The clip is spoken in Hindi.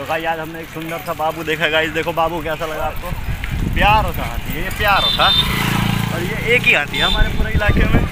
तो भाई आज हमने एक सुंदर सा बाबू देखा। गाइस देखो बाबू कैसा लगा आपको? प्यार होता, हाथी है ये प्यार होता। और ये एक ही हाथी है हमारे पूरे इलाके में।